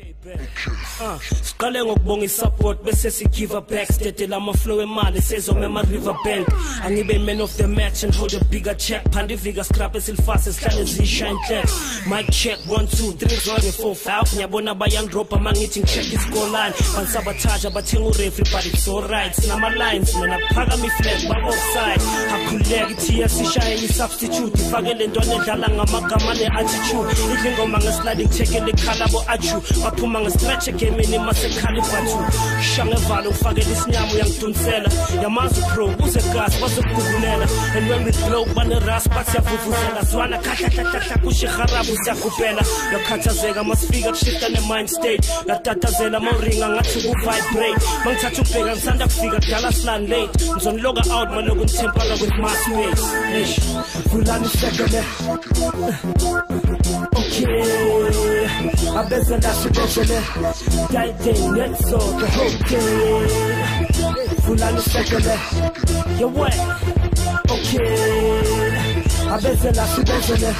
King. Uh, siqale ngokubonga isupport bese sigive back. Stetela amaflow emali sezome ema-river band angibe man of the match and hold a bigger check. Phandivika scrap esilifase sihlale ziyishine clack mic check 1 2 3 zonke 4 5 ngiyabona bayangidropa mangithi ngicheck iscoreline. Bangisabathaja bathenga urefri but it's alright. Sinama-lines mina kuphakama iflag ba-offside akhululeka ithiya sishaye i-substitute. Ifake le ntwana edlala ngamagama ne-attitude. Idla ingoma ekhalabo achu baphuma nge-stretch egameni masekhalibatu shangevalo ngifakele isinyama uyangidunisela yamazi pro uze gas bazokugugulela and when we zwana khahlahlahlahla kushiharabu siyagubhela yakhathazeka masifika kushifta ne-mind state. Yatatazela mawuringa ngathi ku-vibrate. Mangithatha ukubheka ngisanda kufika kudala slan late. Ngizoniloga out maloku ngithempala with okay abeze ndashibezele dayideng netsoke okay vulani isekele yewe okay abeze ndashibezele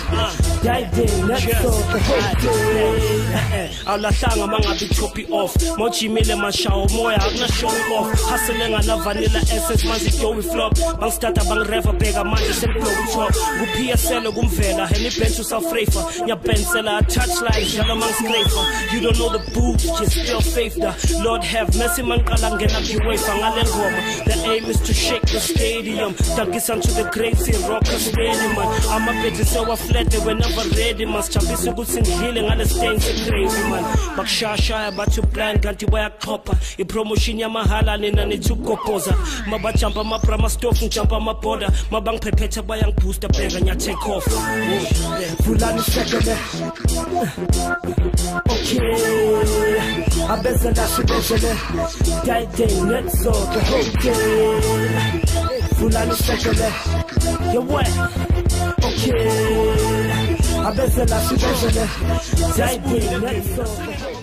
dayideng netsoke okay awulahlanga mangabe copy off mojimile mashawo moya akuna showing off. Hasele nganavanila ss manje dowi flop bangistata bangireva bheka manje selibloku top ku-psl kumvela henibhench usafrafer ngiyabhensela a-touchline njalo mangiscrafer you don't know the boot just still faith da. Lord have mercy mangiqala ngena kuyiwafa ngale ngoma. The aim is to shake the stadium. Dagisa to the great rocker stadium man. Amabhedi sewaflete whenever ready masijabisa ukuthi ngidlile ngale stain secrazy man. Bakushayashaya bathi blind kanti bayaxhopha ipromotion yamahala nina nithi ukugobhoza mabajampa amabrama stof ngijampa amabhoda mabangiphephetha bayangiboosta bheka ngiya-take off. Vulani isekele okay. Abeze ndashibezele dayideng netsoke okay. Vulani isekele yewe okay abeze ndashibezele dayideng netsoke